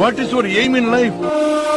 What is your aim in life?